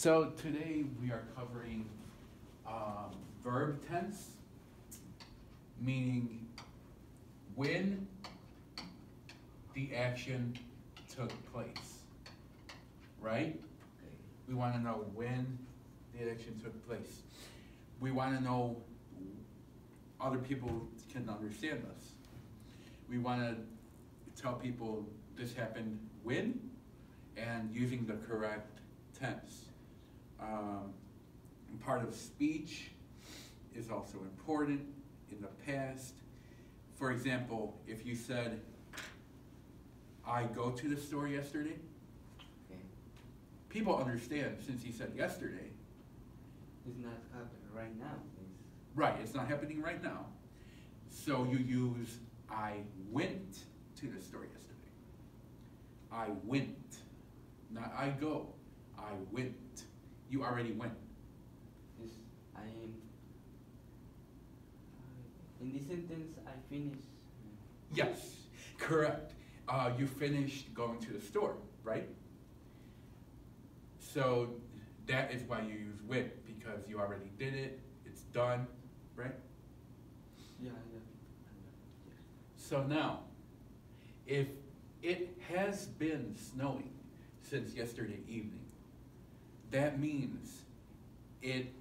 So today we are covering um, verb tense, meaning when the action took place, right? We want to know when the action took place. We want to know other people can understand us. We want to tell people this happened when and using the correct tense. Um, part of speech is also important in the past. For example, if you said, I go to the store yesterday, Okay. people understand since he said yesterday. It's not happening right now. It's Right, it's not happening right now. So you use I went to the store yesterday. I went, not I go. I went. You already went. it's I am. In this sentence, I finish. Yes, correct. Uh, you finished going to the store, right? So that is why you use went because you already did it. It's done, right? Yeah, yeah. So now, if it has been snowing since yesterday evening, that means it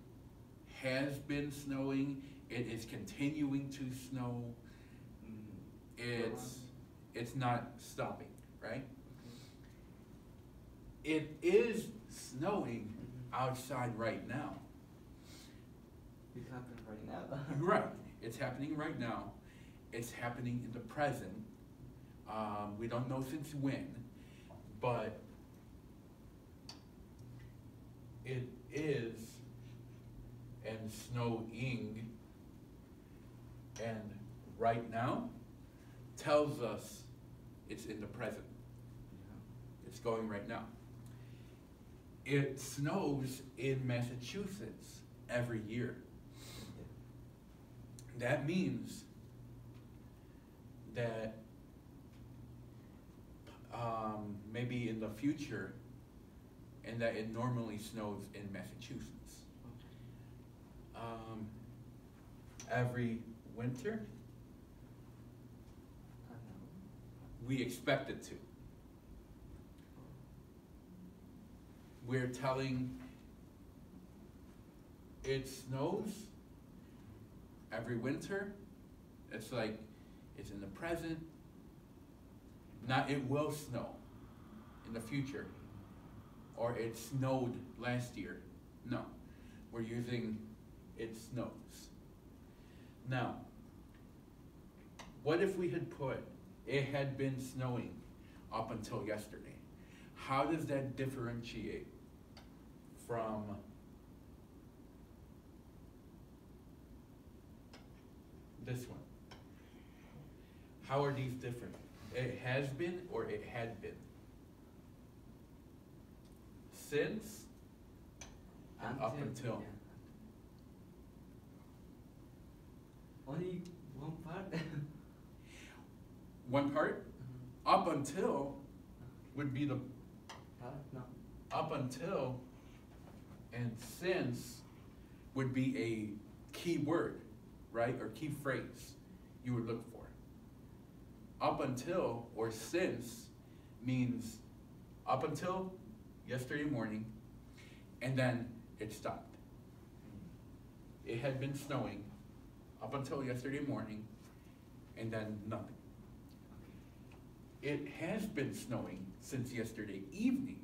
has been snowing, it is continuing to snow, it's, it's not stopping, right? It is snowing outside right now. It happened right now. Right, it's happening right now. It's happening in the present. Um, we don't know since when, but it is and snowing and right now tells us it's in the present. It's going right now. It snows in Massachusetts every year. That means that um, maybe in the future, and that it normally snows in Massachusetts. Um, every winter, we expect it to. We're telling it snows every winter. It's like it's in the present. Not it will snow in the future. Or it snowed last year. No. We're using it snows. Now, what if we had put it had been snowing up until yesterday? How does that differentiate from this one? How are these different? It has been or it had been? Since and up until. yeah. Only one part. One part, Mhm. up until would be the? No. up until and since would be a key word, right? Or key phrase you would look for. Up until or since means up until yesterday morning and then it stopped. It had been snowing up until yesterday morning and then nothing. It has been snowing since yesterday evening.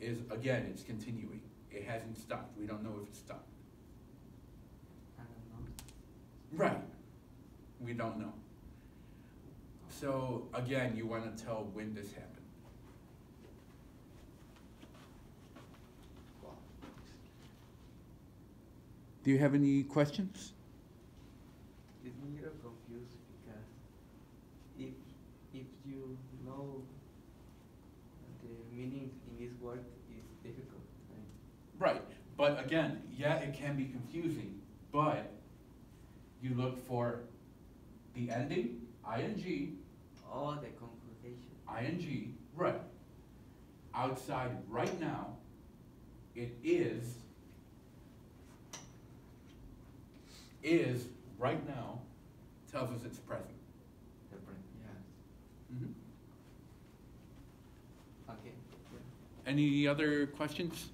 Is again, it's continuing. It hasn't stopped. We don't know if it stopped. Right. We don't know. So again, you want to tell when this happened. Do you have any questions? It's a little confused because if if you know the meaning in this word is difficult, right? Right. But again, yeah, it can be confusing, but you look for the ending, ing, Or the conjugation. ing, right. Outside right now, it is, is, right now, tells us it's present. Brain, yeah. Mhm. Okay. Any other questions?